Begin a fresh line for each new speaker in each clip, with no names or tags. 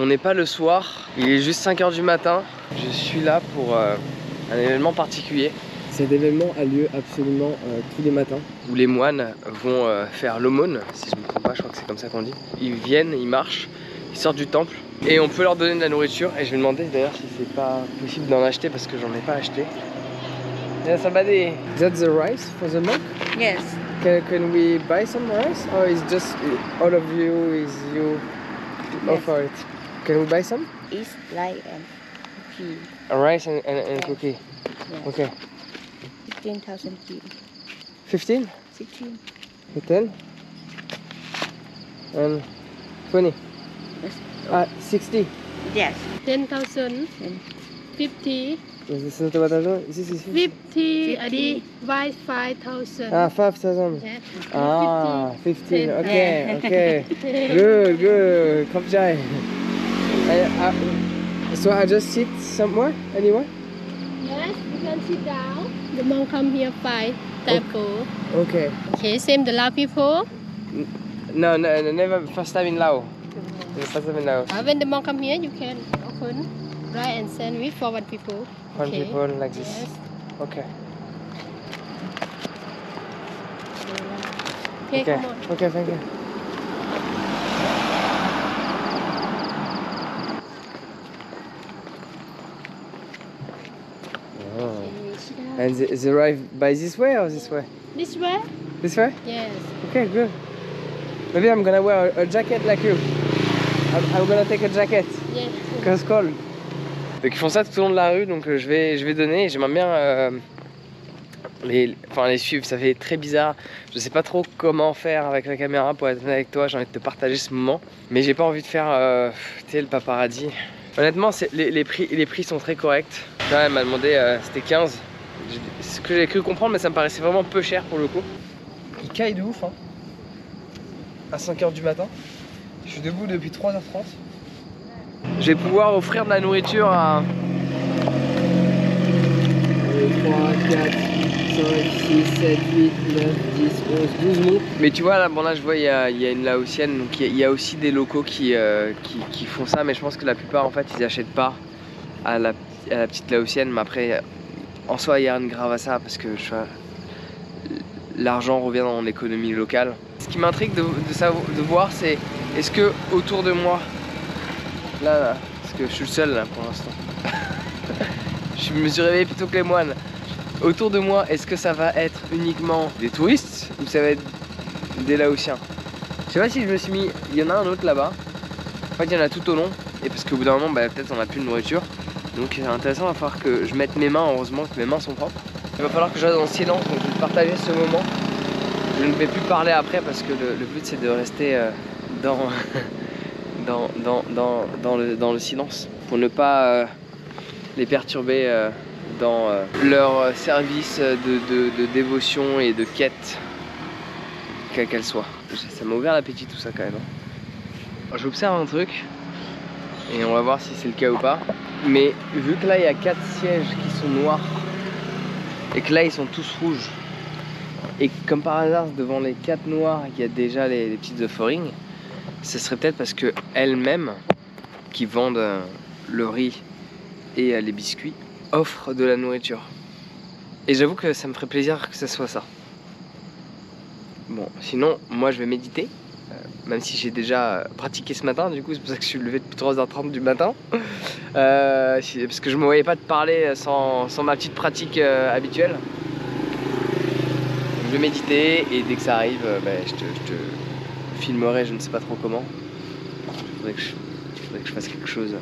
On n'est pas le soir, il est juste 5h du matin. Je suis là pour euh, un événement particulier. Cet événement a lieu absolument euh, tous les matins où les moines vont euh, faire l'aumône, si je ne me trompe pas, je crois que c'est comme ça qu'on dit. Ils viennent, ils marchent, ils sortent du temple et on peut leur donner de la nourriture. Et je vais demander d'ailleurs si c'est pas possible d'en acheter parce que j'en ai pas acheté. Yeah, somebody, that's the rice for the monk?
Yes.
Can, can we buy some rice? Or is just all of you is you
Yes.
offer it? Can we buy some?
It's like cookie.
A rice and, and, and cookie. Okay.
15,000 key.
15?
16.
10? And 20?
Yes.
Uh, 60?
Yes.
10,000. 50.
Is this? Is this, is
this? 50, 50. by 5,000.
Ah, 5,000.
Yeah.
Ah, 15. Okay, okay. good, good. Come, Jai. I, I, so I just sit somewhere, anywhere?
Yes, you can sit down. The monk come here five temple.
Okay.
Okay, same the Lao people.
No, no, no, never. First time in Laos. First time in Laos.
Uh, when the monk come here, you can open, write and send with for one people.
One
Okay.
people like this.
Yes.
Okay.
Okay,
Okay.
come on.
Okay, thank you. And they, they arrive by this way or this way?
This way?
This way?
Yes.
Okay, good. Maybe I'm gonna wear a, a jacket like you. I'm, I'm gonna take a jacket.
Yes.
Cause cold. Donc ils font ça tout au long de la rue, donc euh, je vais, je vais donner. J'aimerais bien euh, les, enfin, les suivre. Ça fait très bizarre. Je sais pas trop comment faire avec la caméra pour être avec toi. J'ai envie de te partager ce moment, mais j'ai pas envie de faire, euh, le paparazzi. Honnêtement, les prix, les prix sont très corrects. Là, elle m'a demandé, euh, c'était 15. Ce que j'ai cru comprendre, mais ça me paraissait vraiment peu cher pour le coup. Il caille de ouf, hein. À 5h du matin. Je suis debout depuis 3h30. Je vais pouvoir offrir de la nourriture à 3, 4, 5, 6, 7, 8, 9, 10, 11, 12 monts. Mais tu vois, là, bon, là je vois, il y a, il y a une laotienne, donc il y a- il y, a aussi des locaux qui, euh, qui, qui font ça, mais je pense que la plupart, en fait, ils achètent pas à la, à la petite laotienne, mais après, en soi, il y a rien de grave à ça, parce que l'argent revient dans l'économie locale. Ce qui m'intrigue de, voir, c'est est-ce que autour de moi, là, là, parce que je suis le seul là pour l'instant, je me suis réveillé plutôt que les moines. Autour de moi, est-ce que ça va être uniquement des touristes ou ça va être des Laotiens? Je sais pas si je me suis mis. Il y en a un autre là-bas. En fait, il y en a tout au long. Et parce qu'au bout d'un moment, bah, peut-être on a plus de nourriture. Donc c'est intéressant, il va falloir que je mette mes mains. Heureusement que mes mains sont propres. Il va falloir que je reste dans le silence. Donc je vais te partager ce moment. Je ne vais plus parler après parce que le, le but c'est de rester euh, dans, dans, dans, dans, dans le, dans le silence pour ne pas euh, les perturber euh, dans euh, leur service de, de- de dévotion et de quête, quelle qu'elle soit. Ça m'a ouvert l'appétit tout ça quand même. hein. J'observe un truc et on va voir si c'est le cas ou pas. Mais vu que là il y a quatre sièges qui sont noirs et que là ils sont tous rouges et comme par hasard devant les quatre noirs il y a déjà les, les petites offerings, ce serait peut-être parce que elles-mêmes qui vendent euh, le riz et euh, les biscuits offrent de la nourriture. Et j'avoue que ça me ferait plaisir que ce soit ça. Bon, sinon, moi je vais méditer, même si j'ai déjà euh, pratiqué ce matin, du coup c'est pour ça que je suis levé depuis 3h30 du matin. Euh, parce que je me voyais pas te parler sans, ma petite pratique euh, habituelle. Je vais méditer et dès que ça arrive, euh, bah, je, te, filmerai, je ne sais pas trop comment. Il faudrait faudrait que je fasse quelque chose.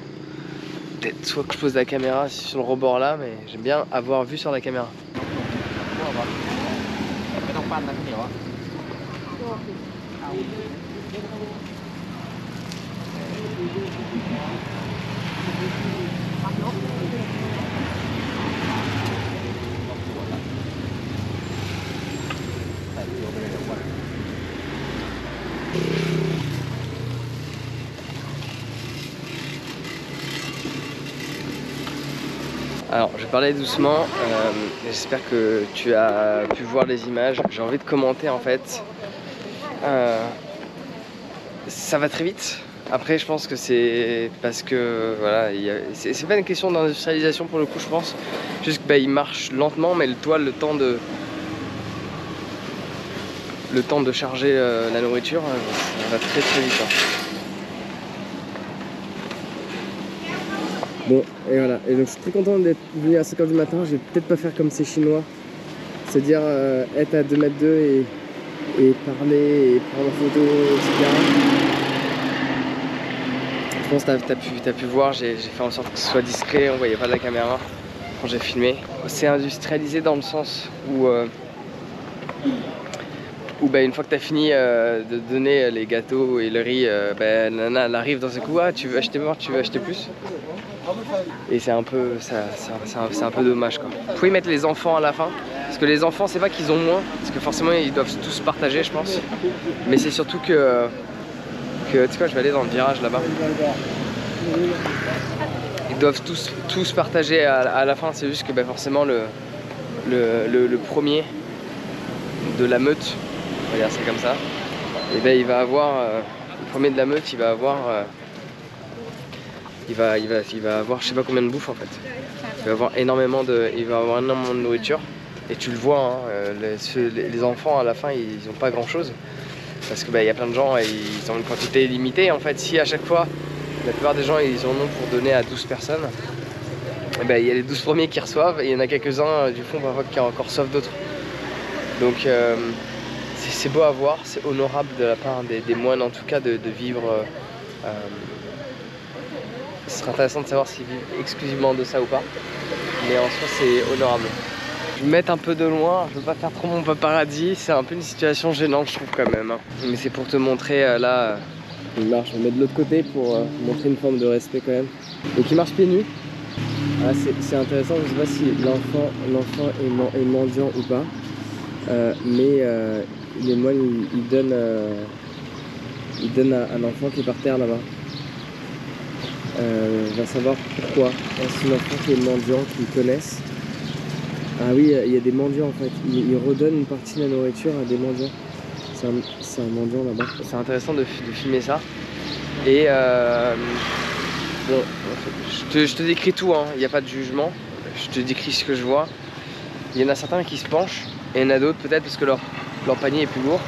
Peut-être soit que je pose la caméra sur le rebord là, mais j'aime bien avoir vu sur la caméra. Alors, je parlais doucement. euh, J'espère que tu as pu voir les images. J'ai envie de commenter en fait. Euh, ça va très vite. Après, je pense que c'est parce que voilà, c'est pas une question d'industrialisation pour le coup, je pense. Juste que bah, marche lentement, mais le toit, le temps de le temps de charger euh, la nourriture, euh, ça va très très vite. hein. Bon, et voilà. Et donc je suis très content d'être venu à 5h du matin. Je vais peut-être pas faire comme ces Chinois, se dire euh, être à 2 mètres 2 et, et parler et prendre en photo, etc. Je pense que t'as as pu, t'as pu voir, j'ai fait en sorte que ce soit discret, on voyait pas la caméra quand j'ai filmé. C'est industrialisé dans le sens où, euh, où bah, une fois que tu as fini euh, de donner les gâteaux et le riz, euh, bah, nana elle arrive dans un coup, ah tu veux acheter more, tu veux acheter plus? Et c'est un peu, c'est un peu dommage quoi. Vous pouvez mettre les enfants à la fin, parce que les enfants c'est pas qu'ils ont moins, parce que forcément ils doivent tous partager je pense, mais c'est surtout que, que tu sais quoi, je vais aller dans le virage là-bas. Ils doivent tous, tous partager à, la fin, c'est juste que bah, forcément le, le, premier de la meute, on va dire ça comme ça, et ben il va avoir, euh, le premier de la meute, il va avoir, euh, il va, il va, il va avoir, je sais pas combien de bouffe en fait. Il va avoir énormément de, il va avoir énormément de nourriture, et tu le vois, hein, euh, les, les- enfants à la fin, ils ont pas grand chose, parce que bah, y a plein de gens et ils ont une quantité limitée. En fait, si à chaque fois, la plupart des gens, ils en ont pour donner à 12 personnes. eh ben, il y a les 12 premiers qui reçoivent et il y en a quelques-uns euh, du fond parfois qui encore reçoivent d'autres. Donc euh, c'est beau à voir, c'est honorable de la part des, moines en tout cas de, vivre. euh, ce serait intéressant de savoir s'ils vivent exclusivement de ça ou pas. Mais en soi c'est honorable. Je vais me mettre un peu de loin, je veux pas faire trop mon paradis, c'est un peu une situation gênante je trouve quand même. hein. Mais c'est pour te montrer euh, là. euh, il marche, je vais mettre de l'autre côté pour euh, montrer une forme de respect quand même. Donc il marche pieds nus. Ah, c'est- intéressant, je sais pas si l'enfant l'enfant est, men- est mendiant ou pas. Euh, mais euh, les moines ils, ils donnent, euh, ils donnent à, à l'enfant qui est par terre là-bas. Euh, on va savoir pourquoi. Est-ce un enfant qui est mendiant, qu'ils connaissent Ah oui, il y a des mendiants en fait. Ils, redonnent une partie de la nourriture à des mendiants. C'est un, mendiant là-bas. C'est intéressant de filmer ça. Et euh, bon, je te, je te décris tout, hein. il n'y a pas de jugement. Je te décris ce que je vois. Il y en a certains qui se penchent et il y en a d'autres peut-être parce que leur, leur panier est plus lourd.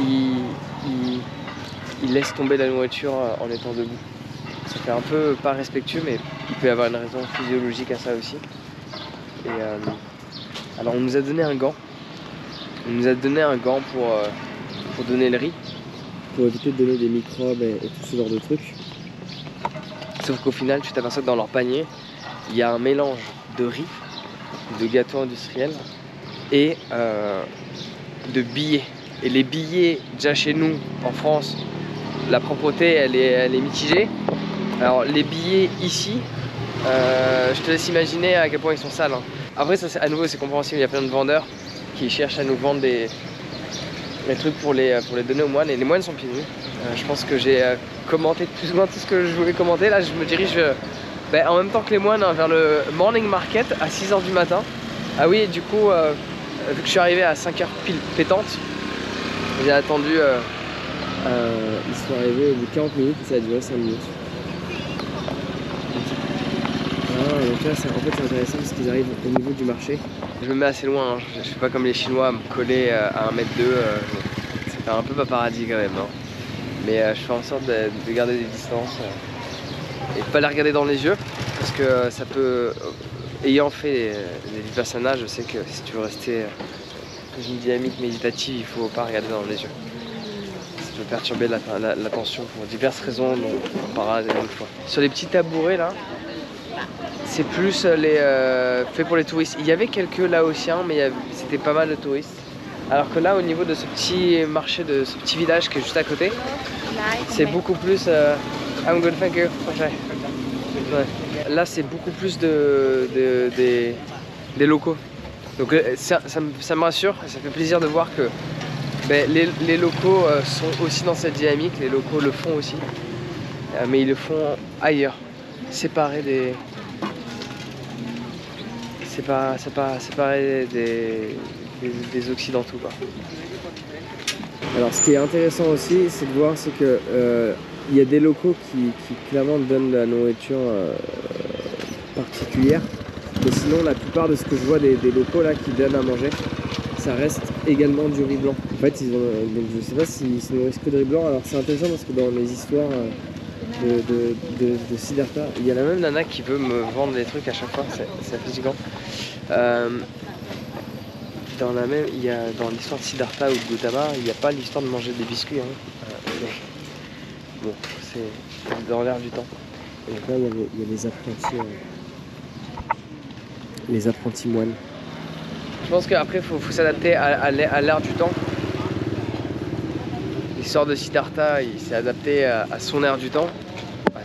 Ils, ils- ils laissent tomber la nourriture euh, en étant debout. Ça fait un peu pas respectueux, mais il peut y avoir une raison physiologique à ça aussi. Et euh, alors on nous a donné un gant. On nous a donné un gant pour, euh, pour donner le riz. Pour éviter de donner des microbes et, et tout ce genre de trucs. Sauf qu'au final, tu t'aperçois que dans leur panier, il y a un mélange de riz, de gâteaux industriels et euh, de billets. Et les billets, déjà chez nous, en France, la propreté, elle est, elle est mitigée. Alors les billets ici, euh, je te laisse imaginer à quel point ils sont sales. hein. Après, à nouveau, c'est compréhensible. Il y a plein de vendeurs qui cherchent à nous vendre des, trucs pour les, pour les donner aux moines. Et les moines sont pieds nus. Euh, je pense que j'ai euh, commenté plus ou tout ce que je voulais commenter. Là, je me dirige ben, en même temps que les moines hein, vers le morning market à 6h du matin. Ah oui, et du coup, vu que je suis arrivé à 5h pile pétante, j'ai attendu. ils sont arrivés au bout de 40 minutes et ça a duré 5 minutes. Ah, c'est- en fait, c'est intéressant parce qu'ils arrivent au niveau du marché. Je me mets assez loin, hein. je, je fais pas comme les Chinois à me coller euh, à 1m2. Euh, fait un peu pas paradis quand même. hein. Mais euh, je fais en sorte de, de garder des distances et de pas les regarder dans les yeux parce que ça peut. ayant fait les, les vipassana, je sais que si tu veux rester dans une dynamique méditative, il faut pas regarder dans les yeux. Ça peut perturber la- la- l'attention pour diverses raisons dont on parlera autre fois. Sur les petits tabourets là, c'est plus euh, les euh, fait pour les touristes. Il y avait quelques laotiens, mais c'était pas mal de touristes. Alors que là, au niveau de ce petit marché, de ce petit village qui est juste à côté, c'est beaucoup plus. euh, I'm good, thank you. Ok. Ouais. Là, c'est beaucoup plus de, de- des, des locaux. Donc ça, ça me, ça me rassure, ça fait plaisir de voir que ben, les, les locaux sont aussi dans cette dynamique, les locaux le font aussi, mais ils le font ailleurs, séparés des. C'est pas séparé des, des, occidentaux quoi. Alors ce qui est intéressant aussi, c'est de voir c'est que euh, il y a des locaux qui, qui clairement donnent de la nourriture euh, particulière. Mais sinon, la plupart de ce que je vois des, des locaux là qui donnent à manger, ça reste également du riz blanc. En fait, ils ont, donc je sais pas s'ils se nourrissent que de riz blanc. Alors c'est intéressant parce que dans les histoires euh, de, de, de, de Siddhartha, il y a la même nana qui veut me vendre des trucs à chaque fois, c'est fatigant. Euh, dans la même, il y a dans l'histoire de Siddhartha ou de Gautama, il n'y a pas l'histoire de manger des biscuits. hein. Euh, bon, c'est dans l'air du temps. Et donc là, il y a les, il y a les apprentis, euh, les apprentis moines. Je pense qu'après, il faut, faut s'adapter à, à l'ère du temps. L'histoire de Siddhartha, il s'est adapté à, à son ère du temps,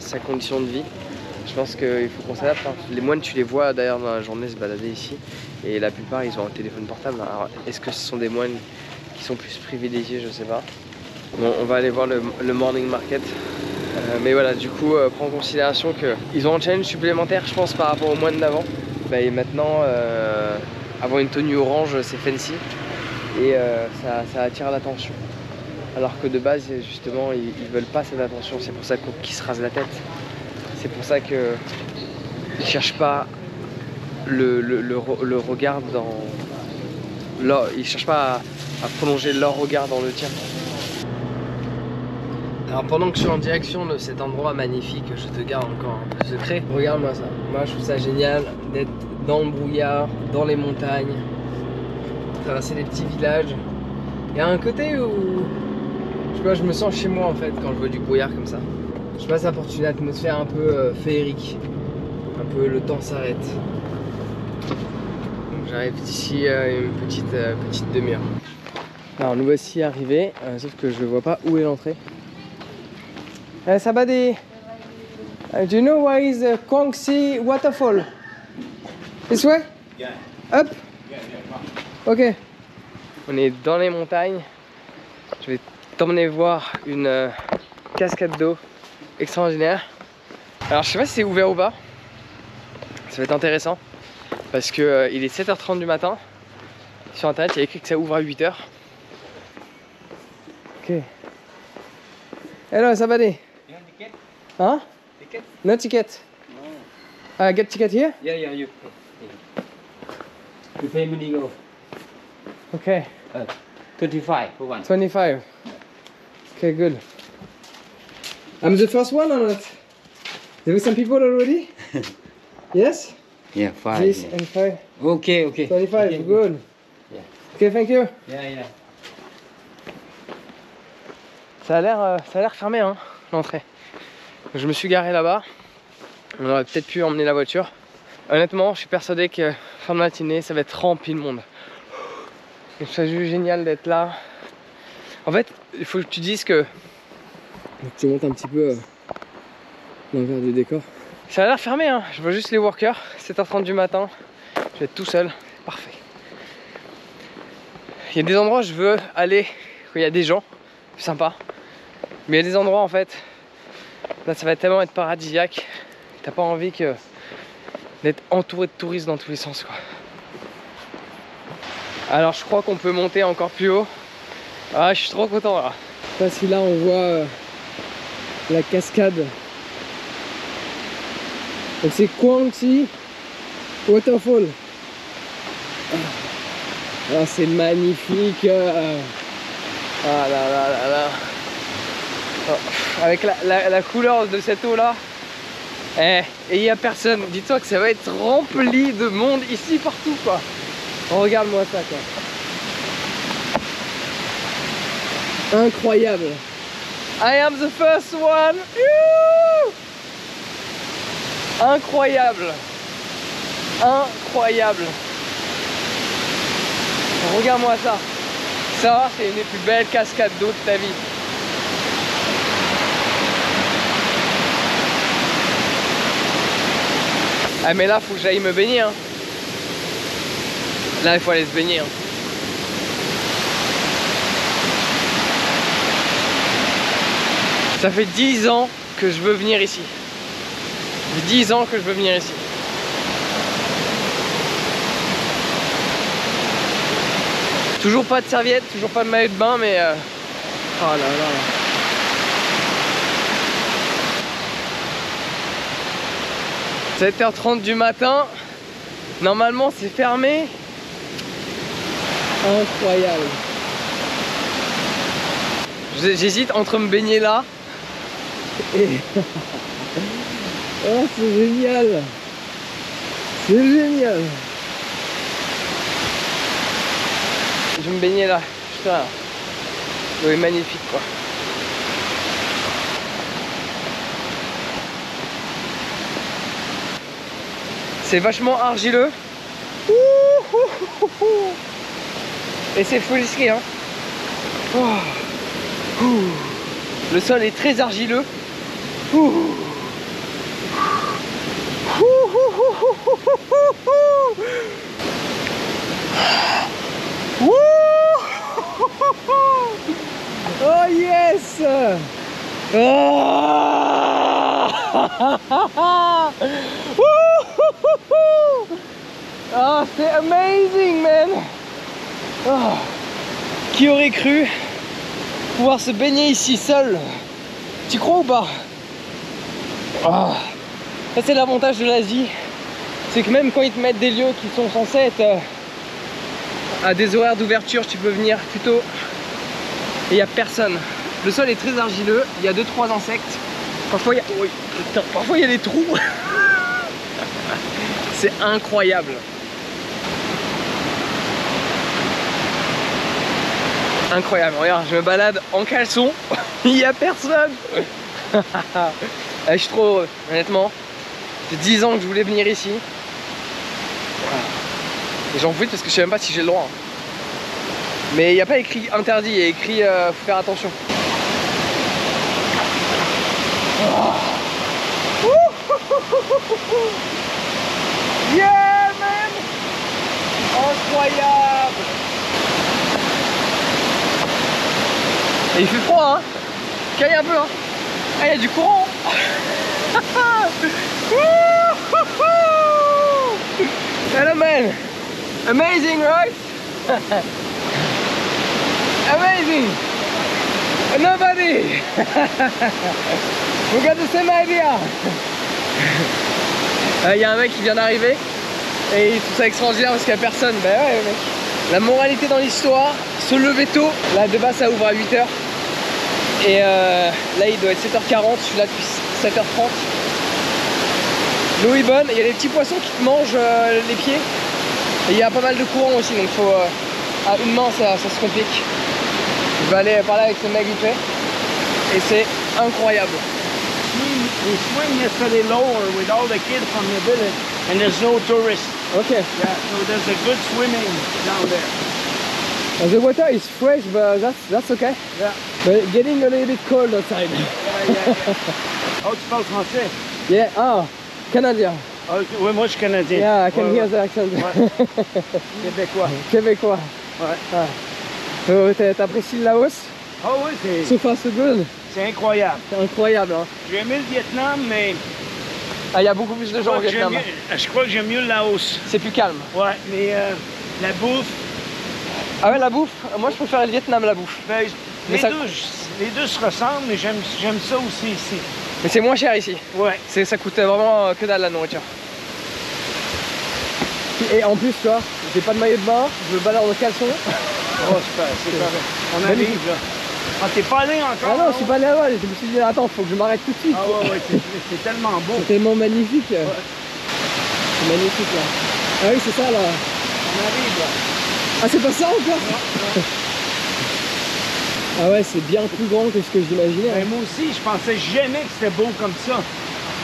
sa condition de vie. Je pense qu'il faut qu'on s'adapte. hein. Les moines, tu les vois d'ailleurs dans la journée se balader ici. Et la plupart, ils ont un téléphone portable. Alors, est-ce que ce sont des moines qui sont plus privilégiés? Je sais pas. Bon, on va aller voir le, morning market. Euh, mais voilà, du coup, euh, prends en considération qu'ils ont un challenge supplémentaire, je pense, par rapport aux moines d'avant. Bah, et maintenant, euh, avoir une tenue orange, c'est fancy. Et ça attire l'attention. Alors que de base, justement, ils, veulent pas cette attention. C'est pour ça qu'ils se rasent la tête. C'est pour ça que ils cherchent pas le, le, le re- le regard dans ils cherchent pas à, prolonger leur regard dans le tien. Alors pendant que je suis en direction de cet endroit magnifique, je te garde encore un peu secret. Regarde-moi ça. Moi je trouve ça génial d'être dans le brouillard, dans les montagnes, traverser des petits villages. Il y a un côté où je sais pas, je me sens chez moi en fait quand je vois du brouillard comme ça. Je sais pas, ça apporte une atmosphère un peu euh, féerique. Un peu le temps s'arrête. Donc j'arrive d'ici euh, une petite, euh, petite demi-heure. Alors nous voici arrivés, euh, sauf que je vois pas où est l'entrée. Uh, Sabadi, uh, do you know where is the Kongsi waterfall? This way?
Yeah.
Up?
Yeah, yeah.
Ok. On est dans les montagnes. Je vais t'emmener voir une euh, cascade d'eau extraordinaire. Alors je sais pas si c'est ouvert ou pas. Ça va être intéressant. Parce que euh, il est 7h30 du matin. Sur internet il y a écrit que ça ouvre à 8h. Ok. Hello Sabadi.
You have ticket?
Huh?
Ticket?
No ticket.
No.
Uh, get ticket here?
Yeah, yeah, you. You pay money go.
Okay.
25 for one.
25. Okay, good. I'm the first one or not? There were some people already? yes?
Yeah, five.
this
yeah.
and five.
Okay, okay.
25,
Okay,
good.
Yeah.
Okay, thank you.
Yeah, yeah.
Ça a l'air euh, ça a l'air fermé, hein, l'entrée. Je me suis garé là-bas. On aurait peut-être pu emmener la voiture. Honnêtement, je suis persuadé que fin de matinée, ça va être rempli de monde. Et je trouve ça juste génial d'être là. En fait, il faut que tu dises que. Donc tu montes un petit peu euh, l'envers du décor. Ça a l'air fermé, hein. Je vois juste les workers. 7h30 du matin. Je vais être tout seul. Parfait. Il y a des endroits où je veux aller où il y a des gens. Sympa. Mais il y a des endroits en fait. Là, ça va tellement être paradisiaque. T'as pas envie que d'être entouré de touristes dans tous les sens, quoi. Alors, je crois qu'on peut monter encore plus haut. Ah, je suis trop content là. Je sais pas si là on voit euh, la cascade. Donc c'est Kwangsi Waterfall. Ah, c'est magnifique. euh. Ah là là là. Oh, Avec la, la- la couleur de cette eau là. Eh, et il n'y a personne. Dis-toi que ça va être rempli de monde ici partout quoi. Regarde-moi ça quoi. Incroyable. I am the first one. Incroyable. Incroyable. Regarde-moi ça. Ça, c'est une des plus belles cascades d'eau de ta vie. Ah mais là, faut que j'aille me baigner. hein. Là, il faut aller se baigner. hein. Ça fait 10 ans que je veux venir ici. 10 ans que je veux venir ici. Toujours pas de serviette, toujours pas de maillot de bain, mais... Euh... Oh là là. là. 7h30 du matin, normalement c'est fermé. Incroyable. J'hésite entre me baigner là et. oh, c'est génial! C'est génial! Je vais me baigner là. Putain. L'eau est magnifique quoi. C'est vachement argileux. Et c'est full ski hein. Oh. Le sol est très argileux. Oh yes. Ah, c'est amazing man! Ah. Qui aurait cru pouvoir se baigner ici seul? Tu crois ou pas? Ah. Ça c'est l'avantage de l'Asie, c'est que même quand ils te mettent des lieux qui sont censés être euh, à des horaires d'ouverture, tu peux venir plus tôt et il n'y a personne. Le sol est très argileux, il y a 2-3 insectes. Parfois il y a... parfois il y a des trous. c'est incroyable. Incroyable, regarde, je me balade en caleçon, il n'y a personne. Eh, je suis trop heureux, honnêtement. C'est 10 ans que je voulais venir ici. Et j'en profite parce que je sais même pas si j'ai le droit. hein. Mais il n'y a pas écrit interdit, il y a écrit euh, faut faire attention. Yeah man Incroyable Et il fait froid hein Caille un peu hein Ah il y a du courant Hello man? Amazing right? Amazing! Nobody! We got the same idea! Il y a un mec qui vient d'arriver et il trouve ça extraordinaire parce qu'il n'y a personne. Bah ouais, mec. La moralité dans l'histoire, se lever tôt. Là, de base, ça ouvre à 8h. Et euh, là, il doit être 7h40. Je suis là depuis 7h30. L'eau est bonne. Il y a des petits poissons qui te mangent euh, les pieds. Et il y a pas mal de courant aussi, donc faut. euh, à une main, ça, ça se complique. Je vais aller parler avec ce mec vite fait. Et c'est incroyable.
We swim yesterday lower with all the kids from the village, and there's no tourists.
Ok.
Yeah, so there's a good swimming down there.
The water is fresh, but that's, that's okay.
Yeah.
But getting a little bit cold outside.
Yeah, yeah, yeah. oh, tu parles français?
yeah, ah, Canadien.
Ah, oui, moi je suis canadien.
Yeah, I can
Ouais,
hear
ouais.
the accent.
Québécois.
Québécois.
Ouais.
Ah. T'a- T'apprécies le Laos
Ah oui, c'est-
So far so good.
c'est incroyable.
C'est incroyable. Hein.
J'ai aimé le Vietnam, mais
Ah, il y a beaucoup plus de gens au Vietnam.
mieux, je crois que j'aime mieux le Laos.
C'est plus calme.
Ouais, mais euh, la bouffe,
Ah ouais, la bouffe? Moi, je préfère le Vietnam, la bouffe.
ben,
Mais
les,
ça-
deux, les deux se ressemblent, mais j'aime j'aime ça aussi ici.
Mais c'est moins cher ici.
Ouais.
C'est- Ça coûte vraiment euh, que dalle la nourriture. Et en plus, tu vois, j'ai pas de maillot de bain, je me balade en caleçon.
Oh, super, c'est correct. On arrive là. Ah, t'es pas allé encore?
Ah non, je suis pas allé là-bas, je me suis dit, attends, faut que je m'arrête tout de suite.
Ah ouais, ouais, c'est c'est tellement beau.
C'est tellement magnifique. C'est magnifique là. Ah oui, c'est ça là.
On arrive là.
Ah, c'est pas ça encore? Ah ouais, c'est bien plus grand que ce que j'imaginais. hein.
Ben, moi aussi, je pensais jamais que c'était beau comme ça.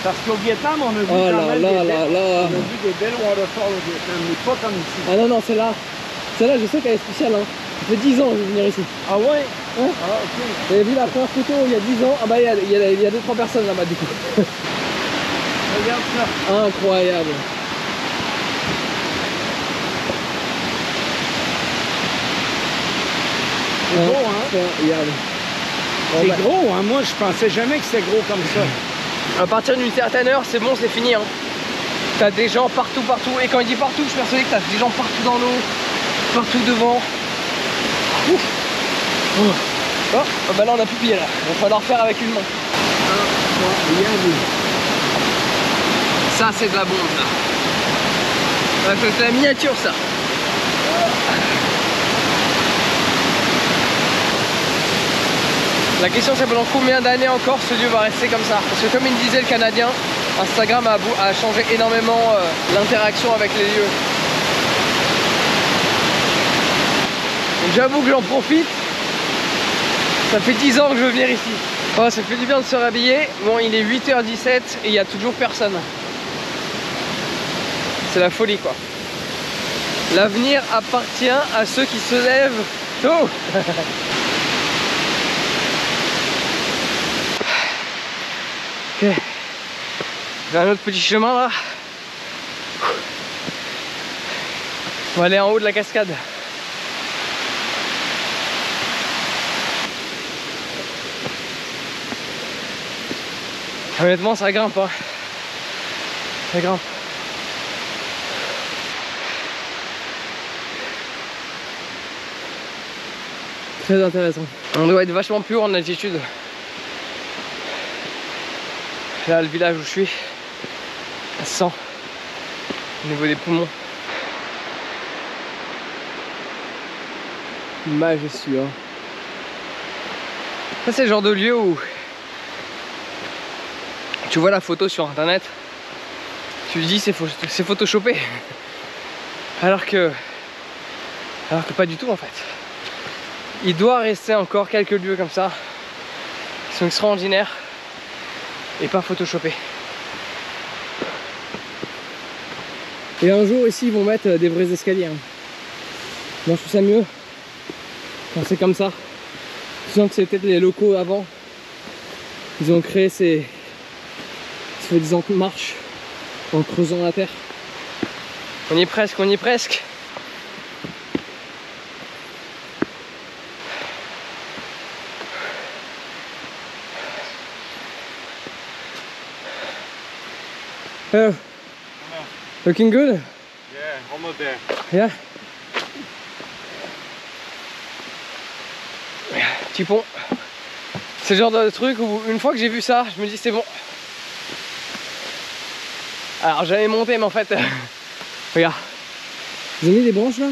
Parce qu'au Vietnam, on a vu
Oh
quand
là
même
là
des,
là
belles,
là.
on a vu des belles waterfalls au Vietnam, mais pas comme ici.
Ah non, non, celle-là. Celle-là, je sais qu'elle est spéciale. Hein. Ça fait 10 ans que je vais venir ici.
Ah ouais?
Ouais.
Ah, ok.
J'avais vu la première photo il y a 10 ans? Ah bah, il y a, il y a, il y a deux, trois personnes là-bas du coup.
Regarde ça.
Incroyable.
C'est beau, hein? C'est
bah,
gros, hein? Moi, je pensais jamais que c'était gros comme ça.
à partir d'une certaine heure, c'est bon, c'est fini. Hein. T'as des gens partout, partout. Et quand il dit partout, je suis persuadé que t'as des gens partout dans l'eau, partout devant. Ouf. Oh. Oh, bah là, on a plus pied là. Il va falloir faire avec une main. Ça, c'est de la bombe, là. C'est la miniature, ça. La question c'est pendant combien d'années encore ce lieu va rester comme ça Parce que comme il disait le Canadien, Instagram a, a changé énormément euh, l'interaction avec les lieux. J'avoue que j'en profite. Ça fait 10 ans que je veux venir ici. Oh, ça fait du bien de se rhabiller. Bon, il est 8h17 et il n'y a toujours personne. C'est la folie quoi. L'avenir appartient à ceux qui se lèvent tôt. Ok. Un autre petit chemin là. On va aller en haut de la cascade. Honnêtement ça grimpe hein. Ça grimpe. Très intéressant. On doit être vachement plus haut en altitude. Là, le village où je suis, à 100 au niveau des poumons. Majestueux. Hein. Ça, c'est le genre de lieu où tu vois la photo sur internet, tu te dis c'est photoshopé. Alors que, alors que pas du tout en fait. Il doit rester encore quelques lieux comme ça qui sont extraordinaires et pas photoshopé. Et un jour ici ils vont mettre euh, des vrais escaliers. Hein. Moi je trouve ça mieux quand c'est comme ça. Disons que c'était les locaux avant. Ils ont créé ces soi-disant marches en creusant la terre. On y est presque, on y est presque. Oh. Looking good?
Yeah, almost there.
Yeah. Petit pont. C'est le genre de truc où une fois que j'ai vu ça, je me dis c'est bon. Alors j'avais monté mais en fait, regarde. Ont mis des branches là?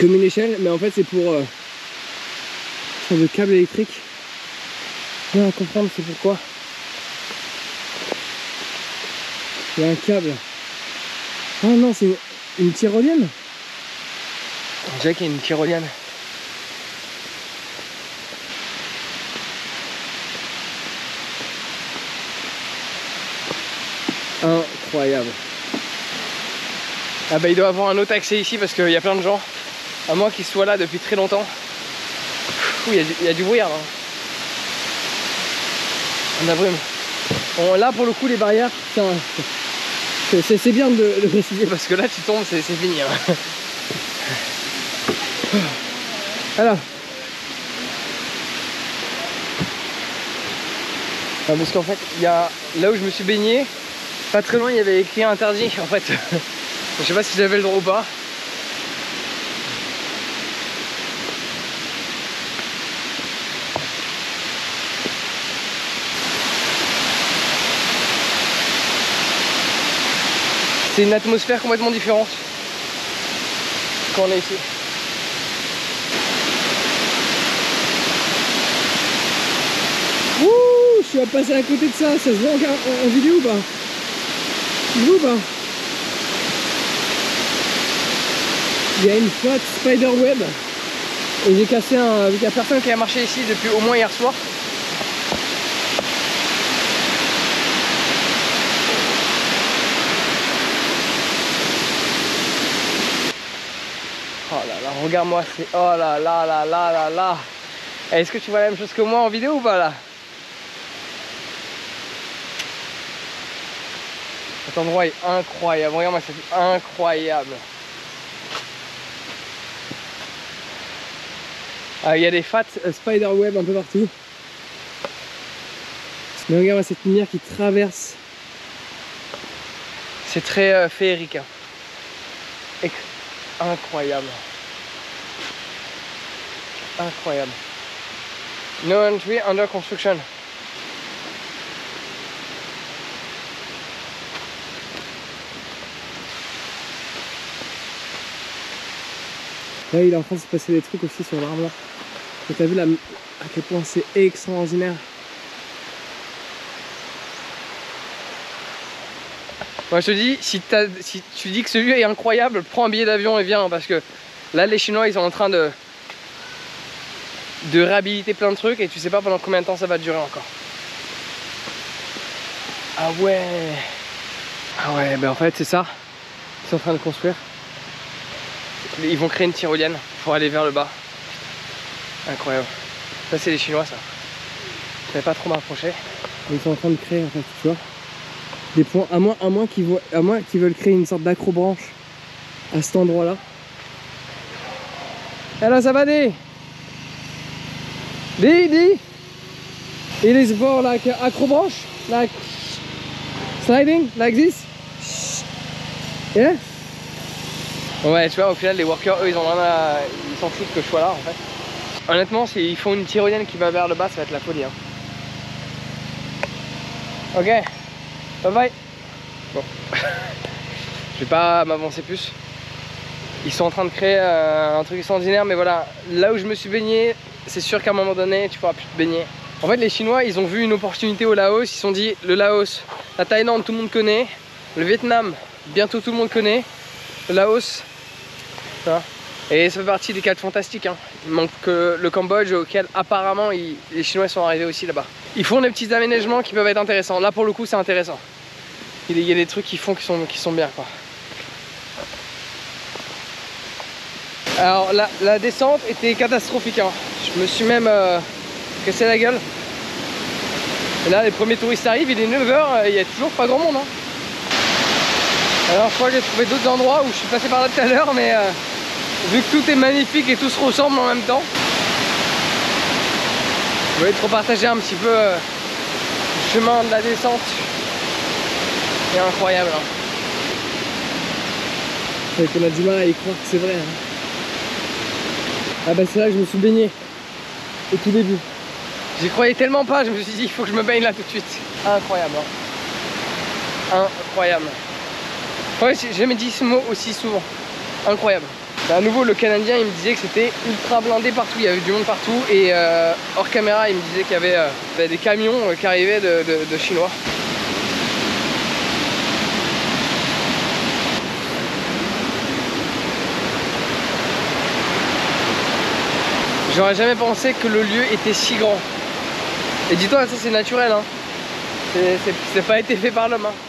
Comme une échelle, mais en fait c'est pour euh, de câble électrique. Bien à comprendre c'est pourquoi. Il y a un câble. Oh non, c'est une, une tyrolienne On dirait qu'il y a une tyrolienne. Incroyable. Ah bah il doit avoir un autre accès ici parce qu'il y a plein de gens. À moins qu'ils soient là depuis très longtemps. il y, a du, il y a du brouillard là. On a brume. Bon là pour le coup les barrières, c'est bien de le préciser parce que là tu tombes, c'est fini. Hein. Alors. Ah, parce qu'en fait, il y a là où je me suis baigné, pas très loin, il y avait écrit interdit en fait. je sais pas si j'avais le droit ou pas. C'est une atmosphère complètement différente quand on est ici. Ouh, je suis passer à côté de ça, ça se voit en, vidéo ou pas? Ou pas? Il y a une flotte spider web et j'ai cassé un. Il y a personne qui a marché ici depuis au moins hier soir. Regarde-moi, c'est... Oh là là là là là là Est-ce que tu vois la même chose que moi en vidéo ou pas là? Cet endroit est incroyable, regarde-moi, c'est incroyable ah, Il y a des fat euh, spider web un peu partout. Mais regarde-moi cette lumière qui traverse. C'est très euh, féerique. Hein. Incroyable incroyable. No entry under construction. Là, il est en train de se passer des trucs aussi sur l'arbre là. Et t'as vu là, à quel point c'est extraordinaire. Moi je te dis, si, as, si tu dis que ce lieu est incroyable, prends un billet d'avion et viens hein, parce que là les Chinois ils sont en train de, de réhabiliter plein de trucs et tu sais pas pendant combien de temps ça va durer encore. Ah ouais Ah ouais, ben en fait c'est ça. Ils sont en train de construire. Ils vont créer une tyrolienne pour aller vers le bas. Incroyable. Ça c'est les Chinois ça. Je savais pas trop m'approcher. Ils sont en train de créer en fait, tu vois. Des points, à moins, à moins qu'ils voient- à moins qu'ils veulent créer une sorte d'acrobranche à cet endroit là. Hello Sabadi! Di, di! It is for like uh, acrobranche, like sliding, like this. Yeah? Ouais, tu vois, au final, les workers, eux, ils ont rien à... Ils s'en foutent que je sois là, en fait. Honnêtement, s'ils font une tyrolienne qui va vers le bas, ça va être la folie, hein. Ok. Bye bye. Bon. je vais pas m'avancer plus. Ils sont en train de créer euh, un truc extraordinaire, mais voilà, là où je me suis baigné, c'est sûr qu'à un moment donné, tu pourras plus te baigner. En fait, les Chinois, ils ont vu une opportunité au Laos, ils se sont dit, le Laos, la Thaïlande, tout le monde connaît, le Vietnam, bientôt tout le monde connaît, le Laos, vois. Et ça fait partie des cadres fantastiques. Hein. Il manque que le Cambodge, auquel apparemment les Chinois sont arrivés aussi là-bas. Ils font des petits aménagements qui peuvent être intéressants. Là, pour le coup, c'est intéressant. Il y a des trucs qui font qui sont, qui sont bien, quoi. Alors la, la descente était catastrophique. hein. Je me suis même euh, cassé la gueule. Et là les premiers touristes arrivent, il est 9h, il n'y a toujours pas grand monde. Alors je crois que j'ai trouvé d'autres endroits où je suis passé par là tout à l'heure, mais euh, vu que tout est magnifique et tout se ressemble en même temps, je voulais te repartager un petit peu euh, le chemin de la descente. C'est incroyable. Hein. Et qu'on a du mal à y croire que c'est vrai. hein. Ah bah c'est là que je me suis baigné au tout début. J'y croyais tellement pas, je me suis dit il faut que je me baigne là tout de suite. Incroyable. Hein. Incroyable. Ouais, j'ai jamais dit ce mot aussi souvent. Incroyable. Bah, à nouveau le Canadien il me disait que c'était ultra blindé partout, il y avait du monde partout et euh, hors caméra il me disait qu'il y avait euh, bah, des camions euh, qui arrivaient de, de- de Chinois. J'aurais jamais pensé que le lieu était si grand. Et dis-toi, ça c'est naturel, hein. C'est- pas été fait par l'homme. Hein.